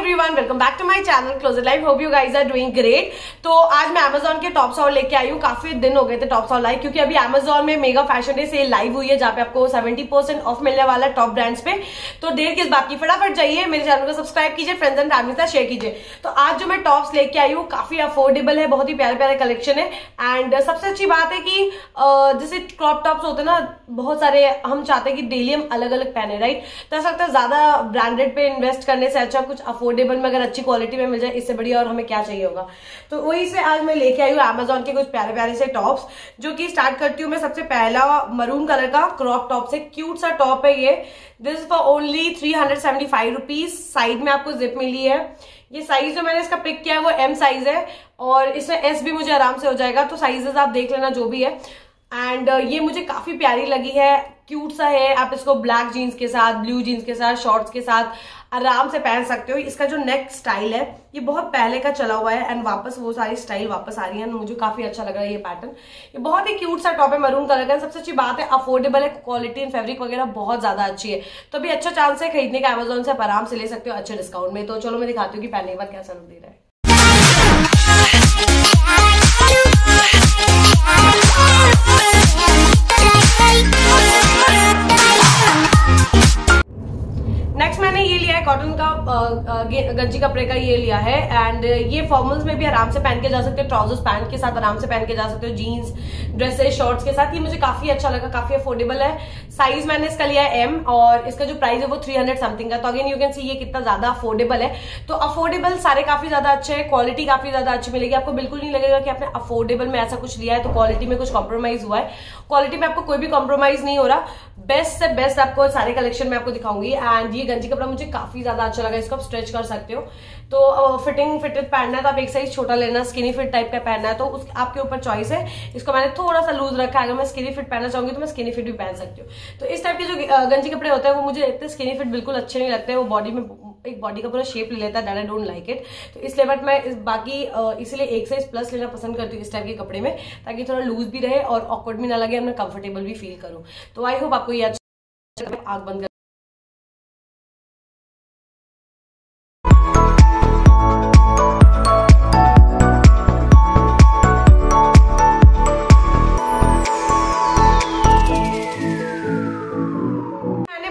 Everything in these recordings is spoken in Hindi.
Everyone welcome back to my channel closer life hope you guys are doing great तो आज मैं अमेजोन के टॉप सॉल लेके आई हूँ। काफ़ी दिन हो गए थे टॉप सॉल लाइव क्योंकि अभी अमेजोन में mega fashion day sale live हुई है, जहाँ पे आपको 70 परसेंट ऑफ़ मिलने वाला टॉप ब्रांड्स पे। तो देर किस बात की? फटाफट जाइए, मेरे चैनल को सब्सक्राइब कीजिए फ्रेंड्स एंड फैमिली साथ शेयर कीजिए। तो आज जो मैं टॉप्स लेके आई हूँ, काफ़ी अफोर्डेबल है, बहुत ही प्यारे प्यारे कलेक्शन है। एंड सबसे अच्छी बात है कि जैसे क्रॉप टॉप्स होते ना, बहुत सारे हम चाहते हैं कि डेली हम अलग अलग पहने राइट तो ऐसा लगता है ज़्यादा ब्रांडेड पे इन्वेस्ट करने से अच्छा कुछ अफोर्डेबल में अगर अच्छी क्वालिटी में मिल जाए इससे बढ़िया और हमें क्या चाहिए होगा? तो वही से आज मैं लेके आई हूँ अमेजोन के कुछ प्यारे प्यारे से टॉप्स जो कि स्टार्ट करती हूँ मैं सबसे पहला मरून कलर का क्रॉप टॉप से। क्यूट सा टॉप है ये। This for only three hundred seventy five rupees side में आपको जिप मिली है। ये साइज़ जो मैंने इसका पिक किया है वो एम साइज़ है। और इसमें एस भी मुझे आराम से हो जाएगा। तो साइजेस आप देख लेना जो भी है। एंड uh, ये मुझे काफ़ी प्यारी लगी है। क्यूट सा है, आप इसको ब्लैक जीन्स के साथ ब्लू जीन्स के साथ शॉर्ट्स के साथ आराम से पहन सकते हो। इसका जो नेक स्टाइल है, ये बहुत पहले का चला हुआ है एंड वापस वो सारी स्टाइल वापस आ रही है। मुझे काफ़ी अच्छा लग रहा है ये पैटर्न ये बहुत ही क्यूट सा टॉप है मरून कलर का। सबसे अच्छी बात है अफोर्डेबल है क्वालिटी एंड फैब्रिक वगैरह बहुत ज़्यादा अच्छी है। तो अभी अच्छा चांस है खरीदने का अमेजोन से आप आराम से ले सकते हो अच्छे डिस्काउंट में। तो चलो मैं दिखाती हूँ कि पहनने के बाद कैसा लुक दे रहा है। गंजी कपड़े का ये लिया है। एंड ये फॉर्मल्स में भी आराम से पहन के जा सकते हो ट्राउजर्स पैंट के साथ आराम से पहन के जा सकते हो जीन्स ड्रेसेस शॉर्ट्स के साथ। ये मुझे काफ़ी अच्छा लगा, काफ़ी अफोर्डेबल है। साइज़ मैंने इसका लिया है एम और इसका जो प्राइस है वो थ्री हंड्रेड समथिंग का। तो अगेन यू कैन सी ये कितना ज़्यादा अफोर्डेबल है। तो अफोर्डेबल सारे काफ़ी ज़्यादा अच्छे हैं क्वालिटी काफ़ी ज़्यादा अच्छी मिलेगी। आपको बिल्कुल नहीं लगेगा कि आपने अफोर्डेबल में ऐसा कुछ लिया है तो क्वालिटी में कुछ कॉम्प्रोमाइज हुआ है। क्वालिटी में आपको कोई भी कॉम्प्रोमाइज नहीं हो रहा। बेस्ट से बेस्ट आपको सारे कलेक्शन में आपको दिखाऊँगी। एंड ये गंजी कपड़ा मुझे काफ़ी ज़्यादा अच्छा लगा, इसको आप स्ट्रेच कर सकते हो। तो फिटिंग फिटेड पहनना है तो आप एक साइज़ छोटा लेना स्किनी फिट टाइप का पहनना है। तो उस, आपके ऊपर चॉइस है। इसको मैंने थोड़ा सा लूज रखा है। अगर मैं स्किनी फिट पहनना चाहूँगी तो मैं स्किनी फिट भी पहन सकती हूँ। तो इस टाइप के जो गंजी कपड़े होते हैं, वो मुझे इतने स्किनी फिट बिल्कुल अच्छे नहीं लगते, वो बॉडी में, एक बॉडी का पूरा शेप ले लेता है आई डोंट लाइक इट तो इसलिए बट मैं इस, बाकी इसलिए एक साइज़ प्लस लेना पसंद करती हूँ इस टाइप के कपड़े में, ताकि थोड़ा लूज भी रहे और ऑकवर्ड भी ना लगे मैं कंफर्टेबल भी फील करूँ। तो आई होप आपको ये अच्छा आग बंद कर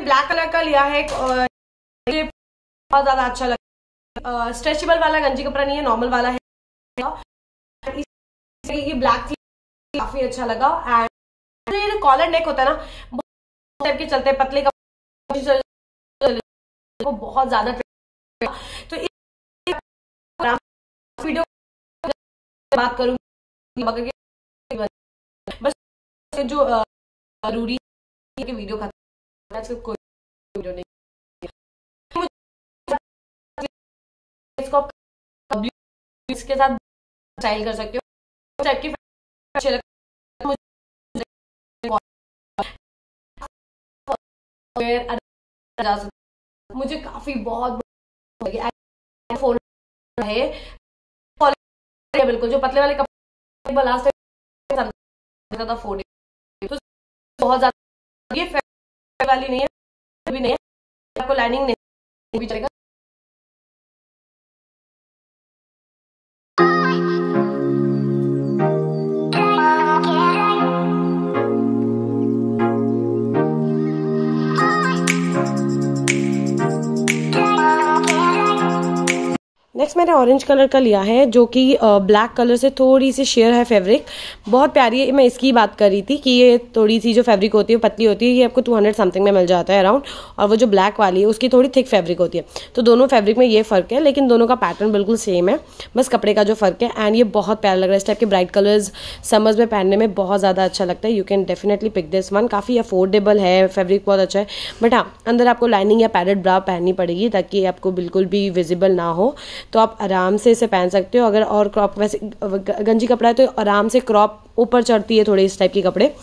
ब्लैक कलर का लिया है बहुत ज़्यादा अच्छा लगा स्ट्रेचेबल वाला गंजी कपड़ा नहीं है, नॉर्मल वाला है। ये ब्लैक काफ़ी अच्छा लगा। एंड ये कॉलर नेक होता है ना टाइप के चलते पतले कपड़े वो बहुत ज़्यादा तो वीडियो बात करूँगी बस जो ज़रूरी वीडियो खत्म कोई इसको इसके साथ स्टाइल कर सकते हो की अच्छे मुझे काफ़ी बहुत फ़ोन है बिल्कुल जो पतले वाले कपड़े लास्ट तो बहुत ज़्यादा ये वाली नहीं है भी नहीं आपको लाइनिंग नहीं भी चलेगा नेक्स्ट मैंने ऑरेंज कलर का लिया है, जो कि ब्लैक कलर से थोड़ी सी शेयर है फैब्रिक बहुत प्यारी है, मैं इसकी बात कर रही थी कि ये थोड़ी सी जो फैब्रिक होती है पतली होती है, ये आपको टू हंड्रेड समथिंग में मिल जाता है अराउंड और वो जो ब्लैक वाली है, उसकी थोड़ी थिक फैब्रिक होती है. तो दोनों फैब्रिक में ये फ़र्क है, लेकिन दोनों का पैटर्न बिल्कुल सेम है. बस कपड़े का जो फ़र्क है एंड ये बहुत प्यारा लग रहा है, इस टाइप के ब्राइट कलर्स समर्स में पहनने में बहुत ज़्यादा अच्छा लगता है. You can definitely pick this one काफ़ी अफोर्डेबल है फैब्रिक बहुत अच्छा है. बट हाँ अंदर आपको लाइनिंग या पैडेड ब्रा पहननी पड़ेगी, ताकि आपको बिल्कुल भी विजिबल ना हो. तो आप आराम से इसे पहन सकते हो। अगर और क्रॉप वैसे गंजी कपड़ा है तो आराम से क्रॉप ऊपर चढ़ती है थोड़ी इस टाइप के कपड़े।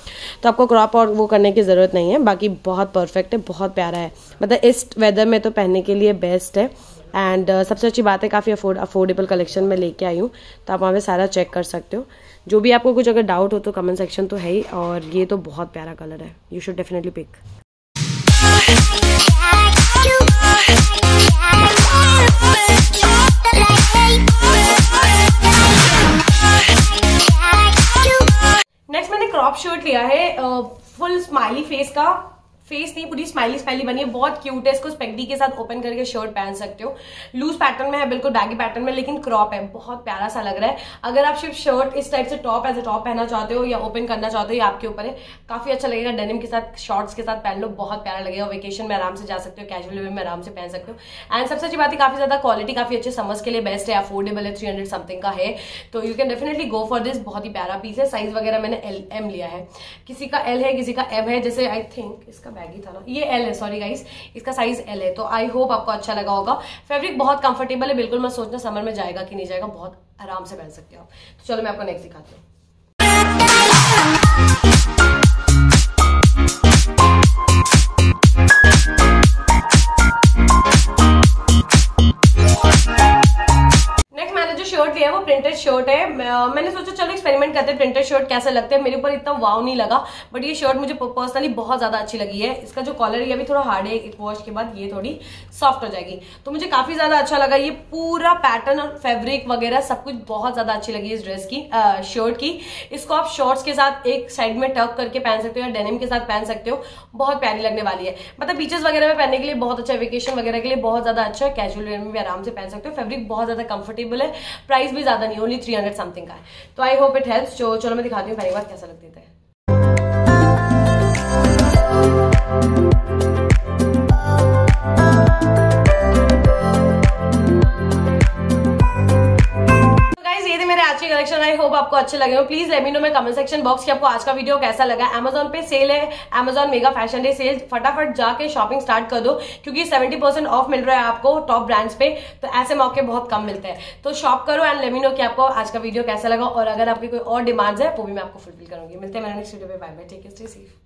तो आपको क्रॉप और वो करने की ज़रूरत नहीं है। बाकी बहुत परफेक्ट है बहुत प्यारा है। मतलब इस वेदर में तो पहनने के लिए बेस्ट है। एंड uh, सबसे अच्छी बात है काफ़ी अफोर्ड अफोर्डेबल कलेक्शन में लेके आई हूँ। तो आप वहाँ पे सारा चेक कर सकते हो। जो भी आपको कुछ अगर डाउट हो तो कमेंट सेक्शन तो है ही। और ये तो बहुत प्यारा कलर है। You should definitely pick shirt लिया है फुल स्माइली फेस का। फेस नहीं, पूरी स्माइली स्माइली बनी है। बहुत क्यूट है। इसको स्पेक्डी के साथ ओपन करके शर्ट पहन सकते हो। लूज पैटर्न में है, बिल्कुल बैगी पैटर्न में, लेकिन क्रॉप है। बहुत प्यारा सा लग रहा है। अगर आप सिर्फ़ शर्ट इस टाइप से टॉप एज ए टॉप पहनना चाहते हो या ओपन करना चाहते हो, या आपके ऊपर है। काफ़ी अच्छा लगेगा। डेनिम के साथ शॉर्ट्स के साथ पहन लो। बहुत प्यारा लगेगा। वेकेशन में आराम से जा सकते हो। कैजुअल वे में आराम से पहन सकते हो। एंड सबसे अच्छी बात है, काफ़ी ज़्यादा क्वालिटी काफ़ी अच्छे समझ के लिए बेस्ट है। अफोर्डेबल है। थ्री हंड्रेड समथिंग का है। तो you can definitely go for this बहुत ही प्यारा पीस है। साइज़ वगैरह मैंने एल एम लिया है। किसी का एल है, किसी का एम है, जैसे आई थिंक इसका बैग था ना। ये एल है सॉरी गाइस इसका साइज़ एल है तो आई होप आपको अच्छा लगा होगा। फैब्रिक बहुत कंफर्टेबल है, बिल्कुल मैं सोचना समर में जाएगा कि नहीं जाएगा, बहुत आराम से पहन सकते हो तो चलो मैं आपको नेक्स्ट दिखाती हूँ। शर्ट लिया वो प्रिंटेड शर्ट है। मैंने सोचा, चलो एक्सपेरिमेंट करते हैं प्रिंटेड शर्ट कैसे लगते हैं? मेरे ऊपर इतना वाव नहीं लगा बट ये शर्ट मुझे पर्सनली बहुत ज़्यादा अच्छी लगी है। इसका जो कॉलर है अभी थोड़ा हार्ड है वॉश के बाद ये थोड़ी सॉफ्ट हो जाएगी। तो मुझे काफ़ी ज़्यादा अच्छा लगा ये पूरा पैटर्न और फेब्रिक वगैरह, सब कुछ बहुत ज़्यादा अच्छी लगी इस ड्रेस की शर्ट की। इसको आप शॉर्ट्स के साथ एक साइड में टक करके पहन सकते हो या डेनिम के साथ पहन सकते हो। बहुत प्यारी लगने वाली है। मतलब बीचेस वगैरह में पहनने के लिए बहुत अच्छा वेकेशन वगैरह के लिए बहुत ज़्यादा अच्छा है कैजुअल वेयर में भी आराम से पहन सकते हो। फेब्रिक बहुत ज़्यादा कंफर्टेबल है। प्राइस भी ज़्यादा नहीं ओनली थ्री हंड्रेड समथिंग का है। तो आई होप इट हेल्प जो चलो मैं दिखाती हूँ पहली बार कैसा लगती है होप आपको अच्छे लगे हो। प्लीज़ लेमी नो मैं कमेंट सेक्शन बॉक्स की आपको आज का वीडियो कैसा लगा। अमेजोन पे सेल है। Amazon mega fashion day sale फटाफट जाके शॉपिंग स्टार्ट कर दो, क्योंकि 70 परसेंट ऑफ़ मिल रहा है आपको टॉप ब्रांड्स पे। तो ऐसे मौके बहुत कम मिलते हैं। तो शॉप करो एंड लेमी नो कि आपको आज का वीडियो कैसा लगा। और अगर आपकी कोई और डिमांड्स है, वो भी मैं आपको फुलफिल करूँगी। मिलते हैं मेरे नेक्स्ट वीडियो पे। Bye bye take stay safe